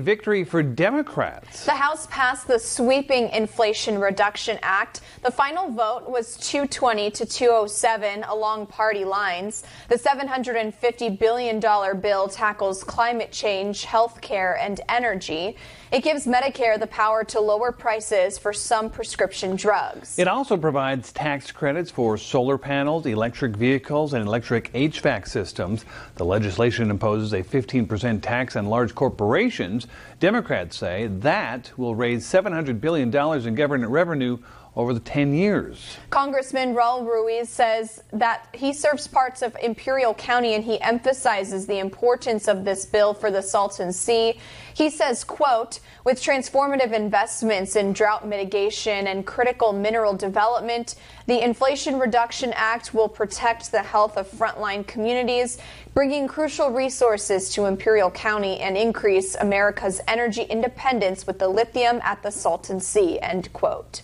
Victory for Democrats. The House passed the sweeping Inflation Reduction Act. The final vote was 220 to 207 along party lines. The $750 billion bill tackles climate change, health care, and energy. It gives Medicare the power to lower prices for some prescription drugs. It also provides tax credits for solar panels, electric vehicles, and electric HVAC systems. The legislation imposes a 15% tax on large corporations. Democrats say that will raise $700 billion in government revenue over the 10 years. Congressman Raul Ruiz says that he serves parts of Imperial County and he emphasizes the importance of this bill for the Salton Sea. He says, quote, with transformative investments in drought mitigation and critical mineral development, the Inflation Reduction Act will protect the health of frontline communities, bringing crucial resources to Imperial County and increase America's energy independence with the lithium at the Salton Sea, end quote.